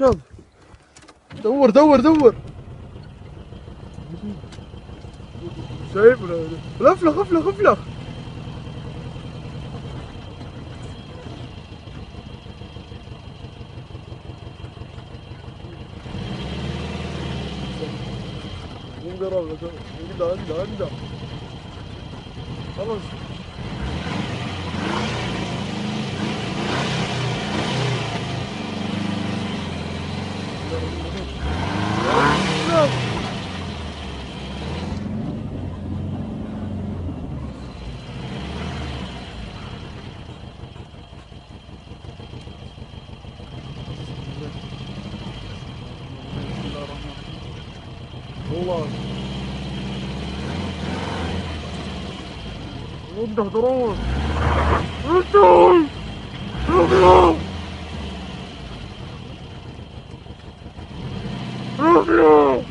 يلا دور دور دور. شايف لفلخ افلخ افلخ أقدر أقدر أقدر أقدر خلاص والله وده ضروري انتم رجلوا رجلوا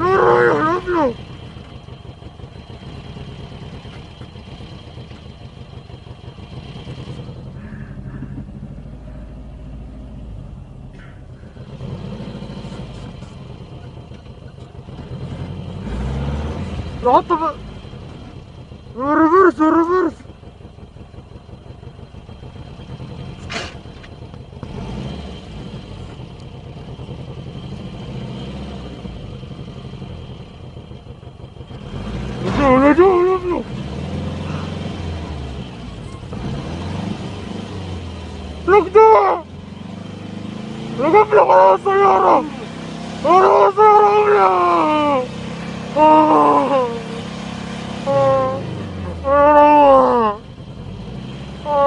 رجلوا حط Лапова. Реверс, реверс. Люкда! Люкда, ну ну бля, хорошая, Яром! Хорошая, бля! А!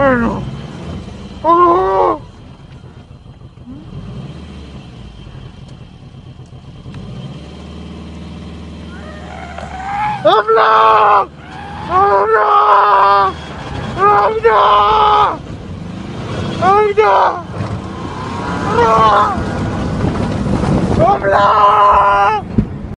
Bueno. ¡Oh! ¡Habla! ¡Habla! ¡Habla! ¡Habla! ¡Habla! ¡Habla!